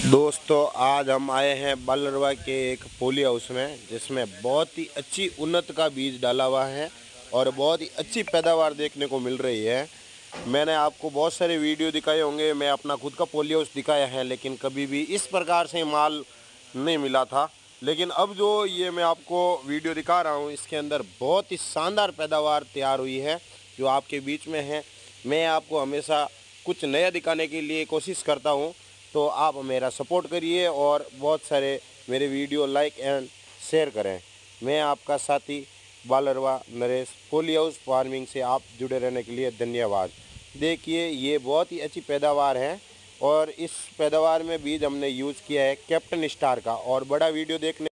दोस्तों, आज हम आए हैं बालरवा के एक पोली हाउस में जिसमें बहुत ही अच्छी उन्नत का बीज डाला हुआ है और बहुत ही अच्छी पैदावार देखने को मिल रही है। मैंने आपको बहुत सारे वीडियो दिखाए होंगे, मैं अपना खुद का पोली हाउस दिखाया है, लेकिन कभी भी इस प्रकार से माल नहीं मिला था। लेकिन अब जो ये मैं आपको वीडियो दिखा रहा हूँ, इसके अंदर बहुत ही शानदार पैदावार तैयार हुई है, जो आपके बीच में है। मैं आपको हमेशा कुछ नया दिखाने के लिए कोशिश करता हूँ। तो आप मेरा सपोर्ट करिए और बहुत सारे मेरे वीडियो लाइक एंड शेयर करें। मैं आपका साथी बालरवा नरेश पोली हाउस फ़ार्मिंग से आप जुड़े रहने के लिए धन्यवाद। देखिए, ये बहुत ही अच्छी पैदावार है और इस पैदावार में बीज हमने यूज़ किया है कैप्टन स्टार का और बड़ा वीडियो देखने